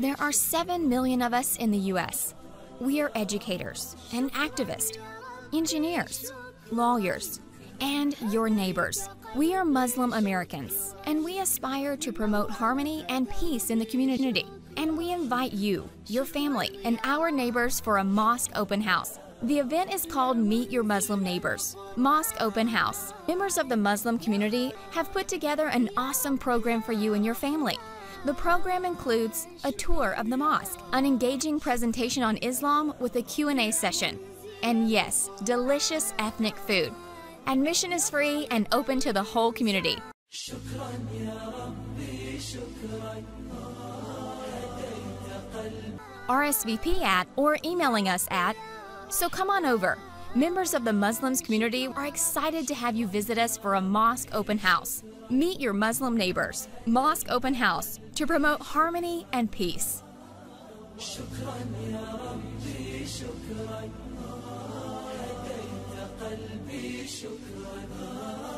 There are 7 million of us in the U.S. We are educators and activists, engineers, lawyers, and your neighbors. We are Muslim Americans, and we aspire to promote harmony and peace in the community. And we invite you, your family, and our neighbors for a mosque open house. The event is called Meet Your Muslim Neighbors Mosque Open House. Members of the Muslim community have put together an awesome program for you and your family. The program includes a tour of the mosque, an engaging presentation on Islam with a Q&A session, and yes, delicious ethnic food. Admission is free and open to the whole community. RSVP at or emailing us at. So come on over. Members of the Muslims community are excited to have you visit us for a mosque open house. Meet your Muslim neighbors. Mosque open house to promote harmony and peace. شكرا يا ربي شكرا هديت قلبي شكرا